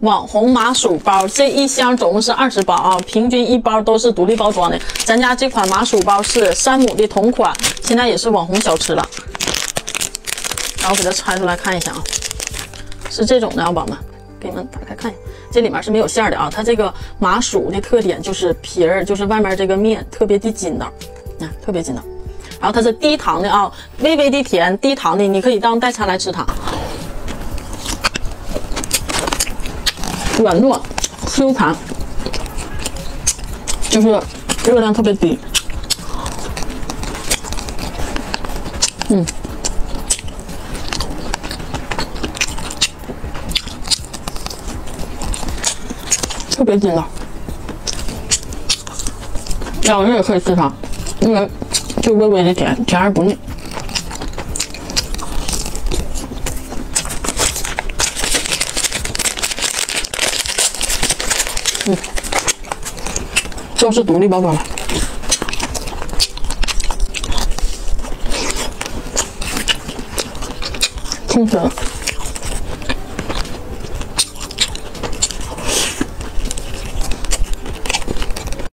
网红麻薯包，这一箱总共是二十包啊，平均一包都是独立包装的。咱家这款麻薯包是山姆的同款，现在也是网红小吃了。然后给它拆出来看一下啊，是这种的啊，宝宝们，给你们打开看一下，这里面是没有馅的啊。它这个麻薯的特点就是皮儿，就是外面这个面特别的筋道，啊，特别筋道。然后它是低糖的啊，微微的甜，低糖的，你可以当代餐来吃它。软糯，Q 弹，就是热量特别低。嗯，特别筋道，老人也可以吃它，因为就微微的甜，甜而不腻。嗯，都是独立包装的，清爽。